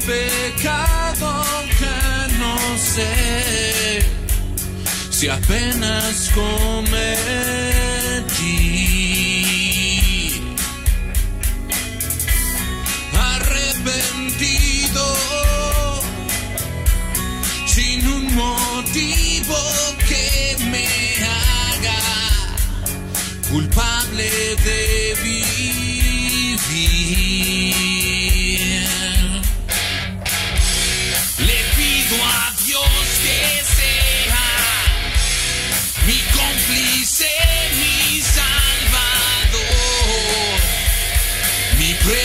pecado que no sé si apenas cometí. Arrepentido, sin un motivo que me haga culpable de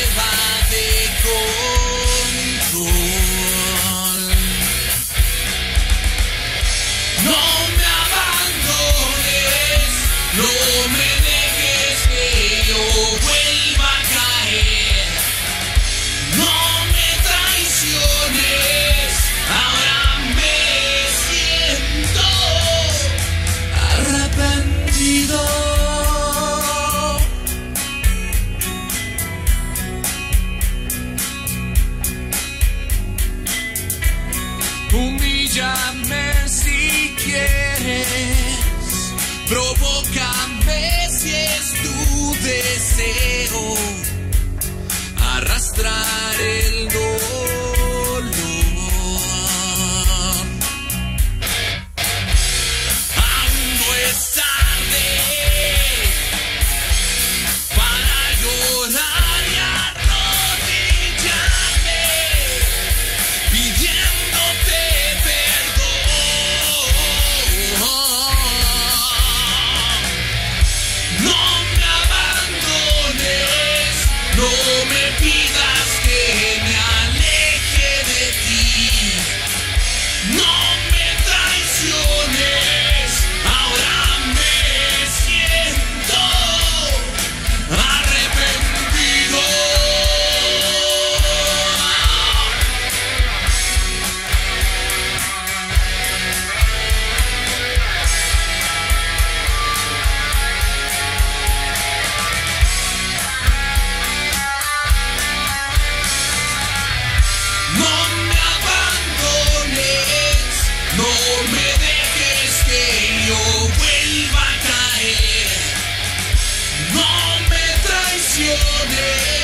lleva de control. job. Show me. Yeah.